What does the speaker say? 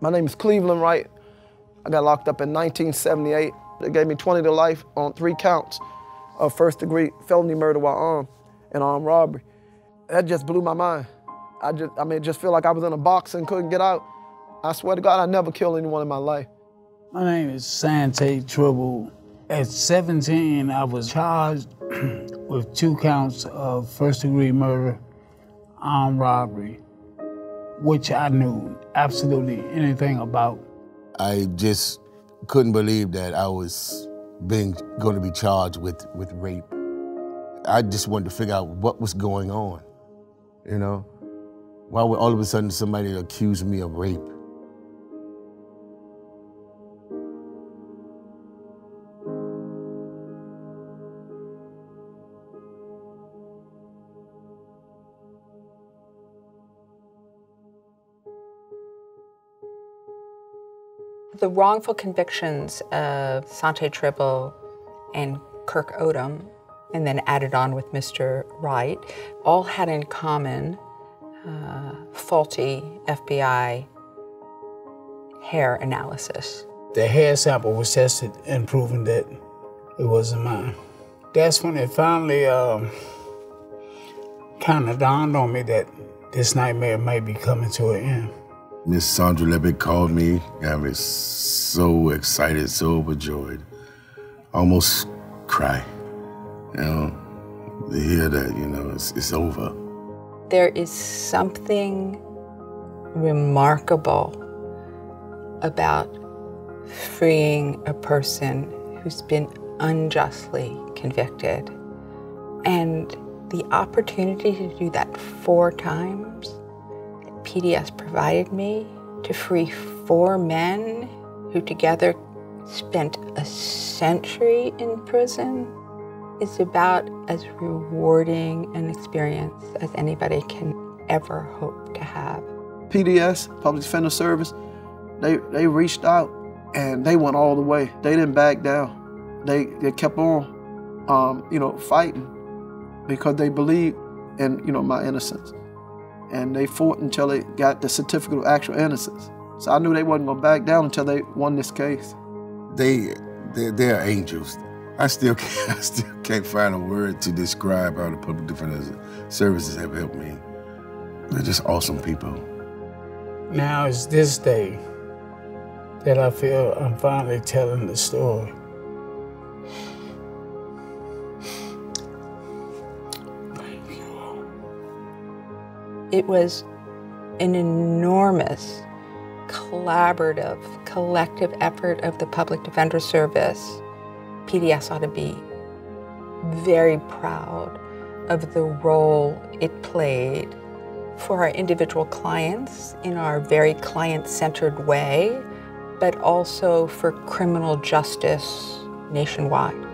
My name is Cleveland Wright. I got locked up in 1978. They gave me 20 to life on three counts of first degree felony murder while armed and armed robbery. That just blew my mind. I just, I mean, just feel like I was in a box and couldn't get out. I swear to God, I never killed anyone in my life. My name is Santae Tribble. At 17, I was charged with two counts of first degree murder, armed robbery, which I knew absolutely anything about. I just couldn't believe that I was being going to be charged with, with rape. I just wanted to figure out what was going on, you know? Why would all of a sudden somebody accuse me of rape? The wrongful convictions of Santae Tribble and Kirk Odom, and then added on with Mr. Wright, all had in common uh, faulty FBI hair analysis. The hair sample was tested and proven that it wasn't mine. That's when it finally um, kind of dawned on me that this nightmare might be coming to an end. Miss Sandra Levick called me. I was so excited, so overjoyed. Almost cry. You know, to hear that, you know, it's, it's over. There is something remarkable about freeing a person who's been unjustly convicted. And the opportunity to do that four times PDS provided me to free four men who together spent a century in prison is about as rewarding an experience as anybody can ever hope to have. PDS, Public Defender Service, they, they reached out and they went all the way. They didn't back down. They, they kept on, um, you know, fighting because they believed in, you know, my innocence and they fought until they got the certificate of actual innocence. So I knew they wasn't gonna back down until they won this case. They, they're, they're angels. I still, can't, I still can't find a word to describe how the public defender's services have helped me. They're just awesome people. Now it's this day that I feel I'm finally telling the story. It was an enormous collaborative, collective effort of the Public Defender Service. PDS ought to be very proud of the role it played for our individual clients in our very client-centered way, but also for criminal justice nationwide.